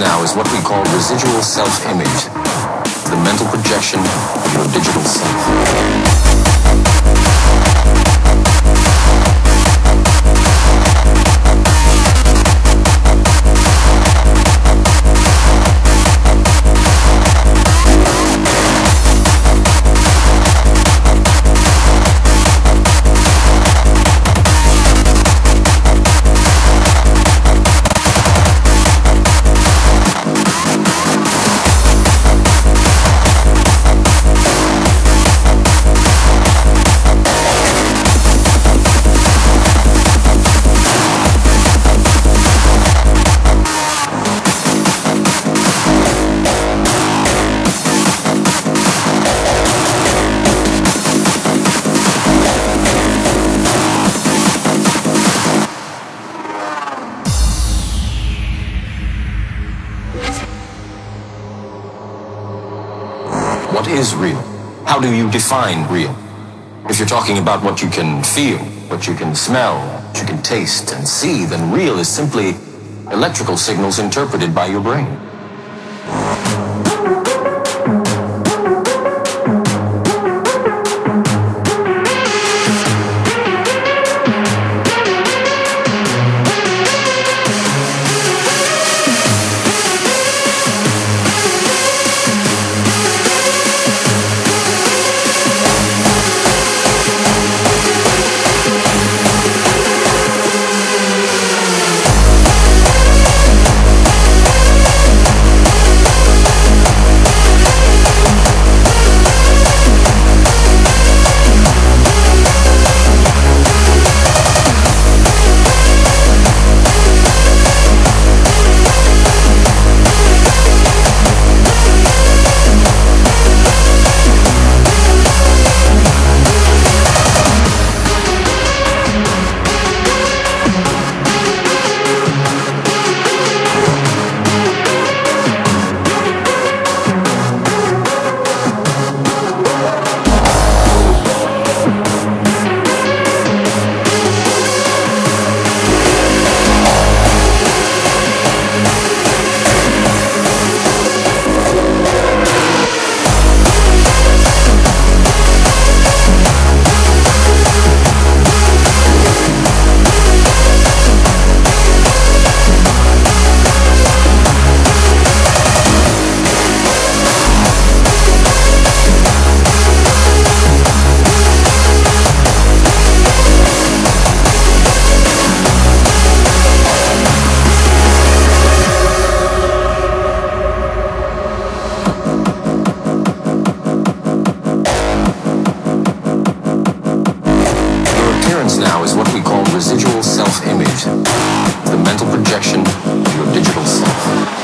now is what we call residual self-image, the mental projection of your digital self. What is real? How do you define real? If you're talking about what you can feel, what you can smell, what you can taste and see, then real is simply electrical signals interpreted by your brain. now is what we call residual self-image, the mental projection of your digital self.